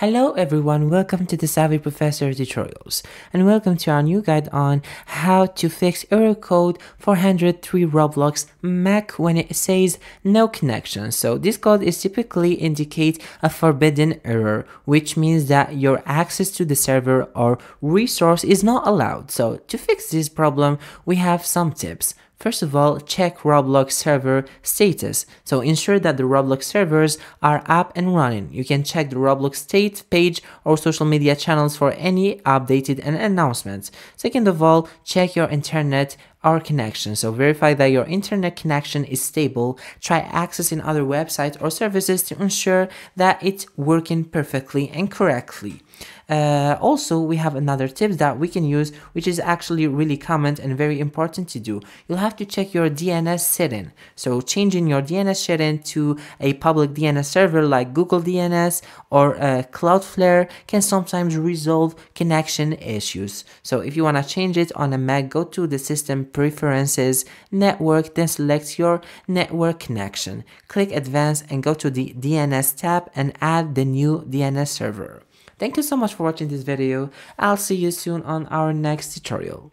Hello everyone, welcome to the Savvy Professor tutorials and welcome to our new guide on how to fix error code 403 Roblox Mac when it says no connection. So this code is typically indicate a forbidden error which means that your access to the server or resource is not allowed. So to fix this problem we have some tips. First of all, check Roblox server status. So ensure that the Roblox servers are up and running. You can check the Roblox state page or social media channels for any updated and announcements. Second of all, check your internet or connection. So verify that your internet connection is stable. Try accessing other websites or services to ensure that it's working perfectly and correctly. Uh, also, we have another tip that we can use, which is actually really common and very important to do. You'll have to check your DNS setting. So changing your DNS setting to a public DNS server like Google DNS or uh, Cloudflare can sometimes resolve connection issues. So if you want to change it on a Mac, go to the system preferences, network, then select your network connection. Click advanced and go to the DNS tab and add the new DNS server. Thank you so much for watching this video. I'll see you soon on our next tutorial.